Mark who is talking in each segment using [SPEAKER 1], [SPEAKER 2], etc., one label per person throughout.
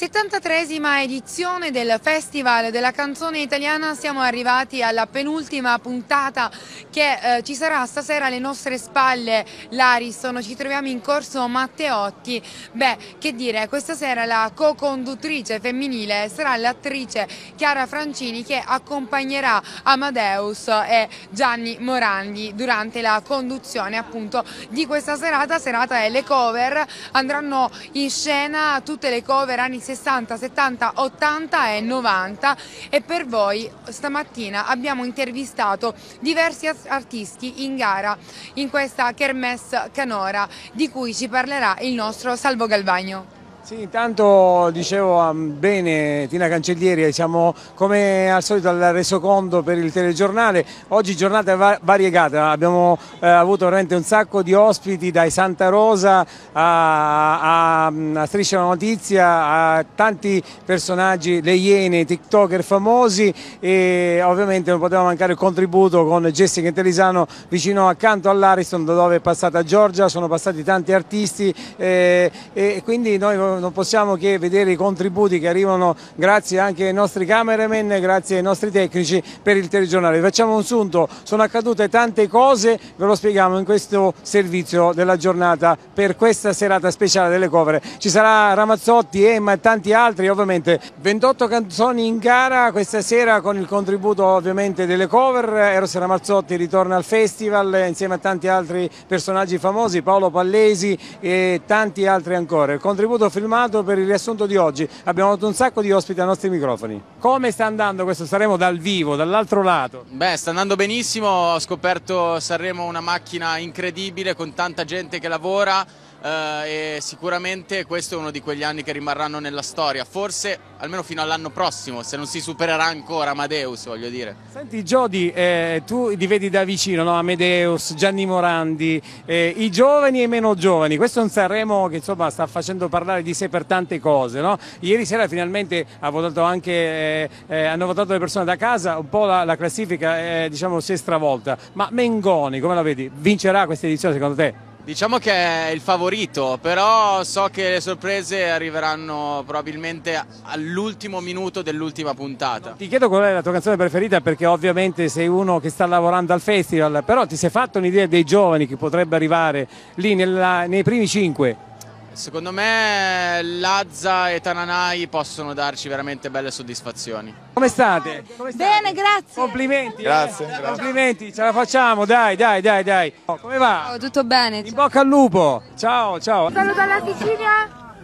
[SPEAKER 1] 73esima edizione del Festival della canzone italiana, siamo arrivati alla penultima puntata che eh, ci sarà stasera alle nostre spalle l'Ariston, ci troviamo in corso Matteotti, beh che dire questa sera la co-conduttrice femminile sarà l'attrice Chiara Francini che accompagnerà Amadeus e Gianni Morandi durante la conduzione appunto di questa serata, serata e cover andranno in scena tutte le cover anni 60, 70, 80 e 90 e per voi stamattina abbiamo intervistato diversi artisti in gara in questa Kermesse Canora di cui ci parlerà il nostro Salvo Galvagno.
[SPEAKER 2] Sì, intanto dicevo bene Tina Cancellieri, siamo come al solito al resoconto per il telegiornale, oggi giornata variegata, abbiamo eh, avuto veramente un sacco di ospiti dai Santa Rosa a, a, a Striscia la Notizia, a tanti personaggi, le Iene, tiktoker famosi e ovviamente non poteva mancare il contributo con Jessica Intellisano vicino accanto all'Ariston dove è passata Giorgia, sono passati tanti artisti eh, e quindi noi non possiamo che vedere i contributi che arrivano grazie anche ai nostri cameraman, grazie ai nostri tecnici per il telegiornale. Facciamo un sunto, sono accadute tante cose, ve lo spieghiamo in questo servizio della giornata per questa serata speciale delle cover. Ci sarà Ramazzotti, Emma e tanti altri, ovviamente 28 canzoni in gara questa sera con il contributo ovviamente delle cover. Eros Ramazzotti ritorna al festival insieme a tanti altri personaggi famosi, Paolo Pallesi e tanti altri ancora. Il contributo filmato per il riassunto di oggi. Abbiamo avuto un sacco di ospiti ai nostri microfoni. Come sta andando questo Saremo dal vivo, dall'altro lato?
[SPEAKER 3] Beh, sta andando benissimo, ho scoperto Sanremo una macchina incredibile con tanta gente che lavora eh, e sicuramente questo è uno di quegli anni che rimarranno nella storia, forse almeno fino all'anno prossimo, se non si supererà ancora Amadeus, voglio dire.
[SPEAKER 2] Senti Jody, eh, tu li vedi da vicino, no? Amadeus, Gianni Morandi, eh, i giovani e i meno giovani, questo è un Sanremo che insomma sta facendo parlare di sé per tante cose, no? Ieri sera finalmente ha votato anche, eh, eh, hanno votato le persone da casa, un po' la, la classifica diciamo, si è stravolta, ma Mengoni come la vedi? Vincerà questa edizione secondo te?
[SPEAKER 3] Diciamo che è il favorito, però so che le sorprese arriveranno probabilmente all'ultimo minuto dell'ultima puntata.
[SPEAKER 2] Ti chiedo qual è la tua canzone preferita perché ovviamente sei uno che sta lavorando al festival, però ti sei fatto un'idea dei giovani che potrebbe arrivare lì nella, nei primi cinque?
[SPEAKER 3] Secondo me Lazza e Tananai possono darci veramente belle soddisfazioni.
[SPEAKER 2] Come state? Come
[SPEAKER 4] state? Bene, grazie.
[SPEAKER 2] Complimenti.
[SPEAKER 5] Grazie,
[SPEAKER 2] eh?
[SPEAKER 5] grazie.
[SPEAKER 2] Complimenti, ce la facciamo, dai, dai, dai, dai. Come va?
[SPEAKER 4] Ciao, tutto bene.
[SPEAKER 2] In bocca al lupo. Ciao, ciao.
[SPEAKER 4] Un saluto alla Sicilia.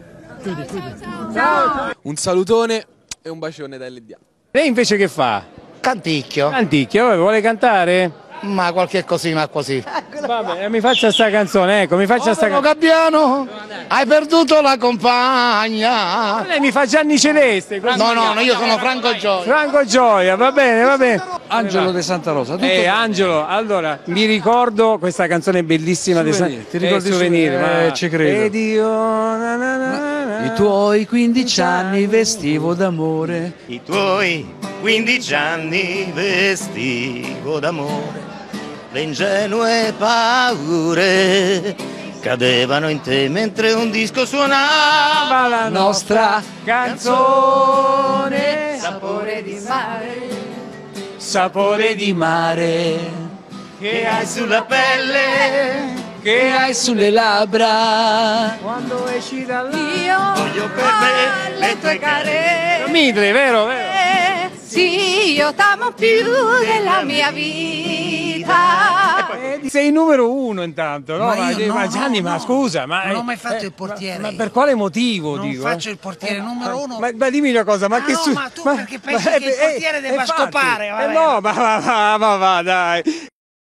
[SPEAKER 2] Chiudi. Ciao. ciao.
[SPEAKER 5] Un salutone e un bacione da LDA.
[SPEAKER 2] Lei invece che fa?
[SPEAKER 6] Canticchio.
[SPEAKER 2] Canticchio, vuole cantare?
[SPEAKER 6] Ma qualche cosina così.
[SPEAKER 2] Vabbè, mi faccia sta canzone, ecco, mi faccia sta canzone.
[SPEAKER 6] Gabbiano, hai perduto la compagna.
[SPEAKER 2] Lei mi fa Gianni Celeste.
[SPEAKER 6] No, no, no, io sono Franco Gioia.
[SPEAKER 2] Franco Gioia, va bene, va bene.
[SPEAKER 5] Angelo De Santa Rosa. Tutto
[SPEAKER 2] eh, Angelo, allora, mi ricordo questa canzone bellissima.
[SPEAKER 5] Souvenir,
[SPEAKER 2] De
[SPEAKER 5] ti ricordi
[SPEAKER 2] eh, souvenir?
[SPEAKER 5] Eh,
[SPEAKER 2] ma...
[SPEAKER 5] ci credo.
[SPEAKER 2] Ed io, na, na,
[SPEAKER 5] na, I tuoi 15 anni vestivo d'amore.
[SPEAKER 7] I tuoi 15 anni vestivo d'amore le ingenue paure cadevano in te mentre un disco suonava
[SPEAKER 2] la nostra canzone.
[SPEAKER 4] sapore di mare.
[SPEAKER 2] Sapore di mare.
[SPEAKER 7] Che hai sulla pelle.
[SPEAKER 5] Che hai sulle labbra.
[SPEAKER 2] Quando esci dalla
[SPEAKER 4] io
[SPEAKER 7] voglio per me le tue care.
[SPEAKER 2] Midre, vero, vero?
[SPEAKER 4] Sì, io t'amo più della mia vita.
[SPEAKER 2] Sei il numero uno intanto, no?
[SPEAKER 8] Ma,
[SPEAKER 2] ma,
[SPEAKER 8] no,
[SPEAKER 2] ma Gianni,
[SPEAKER 8] no,
[SPEAKER 2] ma scusa, ma
[SPEAKER 8] non ho mai fatto eh, il portiere.
[SPEAKER 2] Ma, ma, per quale motivo?
[SPEAKER 8] Non
[SPEAKER 2] dico,
[SPEAKER 8] faccio
[SPEAKER 2] eh?
[SPEAKER 8] il portiere numero uno.
[SPEAKER 2] Ma, ma, dimmi una cosa, ma
[SPEAKER 8] ah,
[SPEAKER 2] che
[SPEAKER 8] no,
[SPEAKER 2] su...
[SPEAKER 8] ma tu perché pensi che il portiere debba
[SPEAKER 2] infatti,
[SPEAKER 8] scopare?
[SPEAKER 2] Eh no, ma va, va, va, dai.